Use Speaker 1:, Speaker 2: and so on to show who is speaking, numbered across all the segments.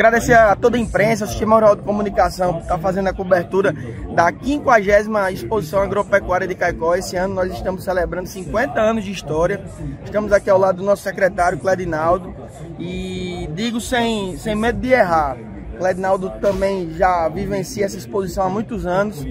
Speaker 1: Agradecer a toda a imprensa, ao Sistema Rural de Comunicação, por estar fazendo a cobertura da 50 Exposição Agropecuária de Caicó. Esse ano nós estamos celebrando 50 anos de história. Estamos aqui ao lado do nosso secretário, Cledinaldo, e digo sem, sem medo de errar. Cledinaldo também já vivencia essa exposição há muitos anos,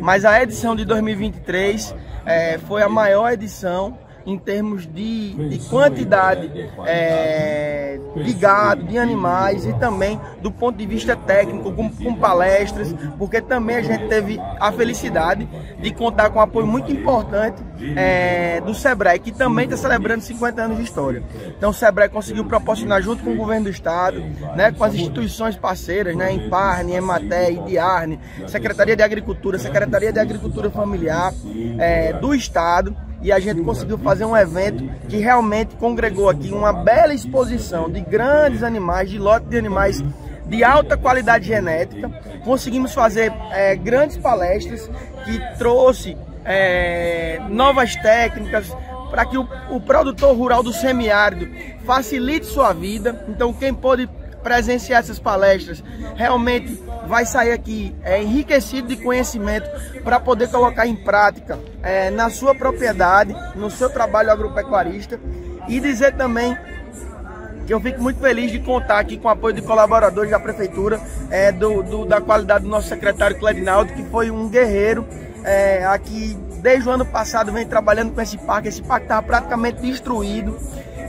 Speaker 1: mas a edição de 2023 é, foi a maior edição em termos de, de quantidade é, de gado, de animais e também do ponto de vista técnico, com, com, palestras, porque também a gente teve a felicidade de contar com um apoio muito importante é, do Sebrae, que também está celebrando 50 anos de história. Então o Sebrae conseguiu proporcionar junto com o governo do estado, né, com as instituições parceiras, né, Emparne, Ematé, Idiarne, Secretaria de Agricultura, Secretaria de Agricultura Familiar é, do estado, e a gente conseguiu fazer um evento que realmente congregou aqui uma bela exposição de grandes animais, de lote de animais de alta qualidade genética. Conseguimos fazer é, grandes palestras que trouxe é, novas técnicas para que o, o produtor rural do semiárido facilite sua vida. Então quem pôde presenciar essas palestras. Realmente vai sair aqui é, enriquecido de conhecimento para poder colocar em prática é, na sua propriedade, no seu trabalho agropecuarista. E dizer também que eu fico muito feliz de contar aqui com o apoio de colaboradores da prefeitura, é, do, do, da qualidade do nosso secretário Cledinaldo, que foi um guerreiro é, aqui desde o ano passado vem trabalhando com esse parque. Esse parque estava praticamente destruído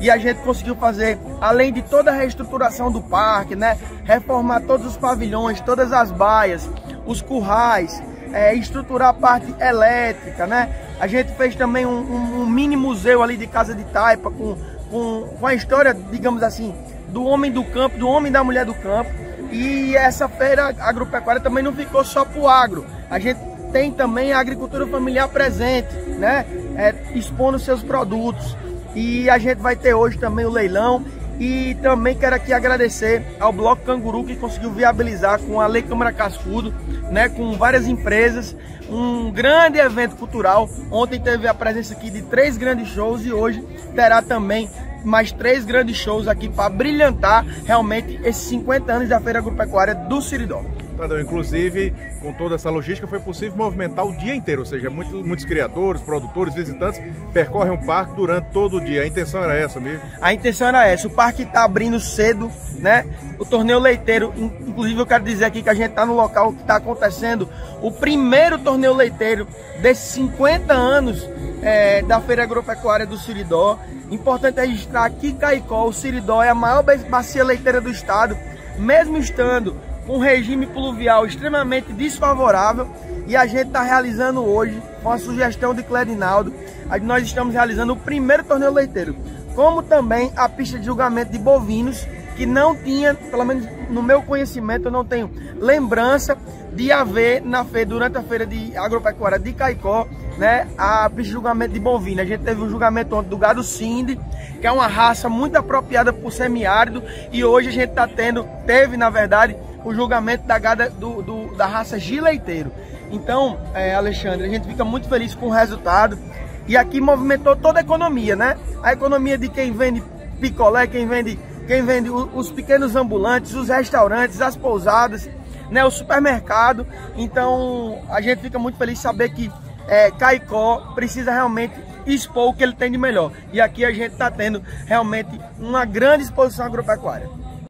Speaker 1: e a gente conseguiu fazer, além de toda a reestruturação do parque, né, reformar todos os pavilhões, todas as baias, os currais, é, estruturar a parte elétrica, né? A gente fez também um, um, um, mini museu ali de Casa de Taipa com, com, com a história, digamos assim, do homem do campo, do homem e da mulher do campo. E essa feira agropecuária também não ficou só para o agro. A gente tem também a agricultura familiar presente, né? É, expondo seus produtos. E a gente vai ter hoje também o leilão. E também quero aqui agradecer ao Bloco Canguru que conseguiu viabilizar com a Lei Câmara Cascudo, né, com várias empresas, um grande evento cultural. Ontem teve a presença aqui de três grandes shows e hoje terá também mais três grandes shows aqui para brilhantar realmente esses 50 anos da Feira Agropecuária do Siridó.
Speaker 2: Tadeu, inclusive, com toda essa logística, foi possível movimentar o dia inteiro, ou seja, muitos, muitos criadores, produtores, visitantes percorrem o parque durante todo o dia. A intenção era essa mesmo?
Speaker 1: A intenção era essa. O parque está abrindo cedo, né? O torneio leiteiro, inclusive eu quero dizer aqui que a gente está no local que está acontecendo o primeiro torneio leiteiro desses 50 anos é, da Feira Agropecuária do Siridó. Importante registrar que Caicó, o Siridó, é a maior bacia leiteira do estado, mesmo estando com um regime pluvial extremamente desfavorável e a gente está realizando hoje, com a sugestão de Clerinaldo, nós estamos realizando o primeiro torneio leiteiro, como também a pista de julgamento de bovinos, que não tinha, pelo menos no meu conhecimento, eu não tenho lembrança de haver na feira, durante a feira de agropecuária de Caicó, né, a julgamento de bovino. A gente teve um julgamento ontem do gado Cindy, que é uma raça muito apropriada para o semiárido, e hoje a gente está tendo, teve na verdade, o julgamento da, gada, do, do, da raça gileiteiro. Então, é, Alexandre, a gente fica muito feliz com o resultado. E aqui movimentou toda a economia, né? A economia de quem vende picolé, quem vende, quem vende os pequenos ambulantes, os restaurantes, as pousadas, né? o supermercado. Então, a gente fica muito feliz de saber que é, Caicó precisa realmente expor o que ele tem de melhor. E aqui a gente está tendo realmente uma grande exposição agropecuária.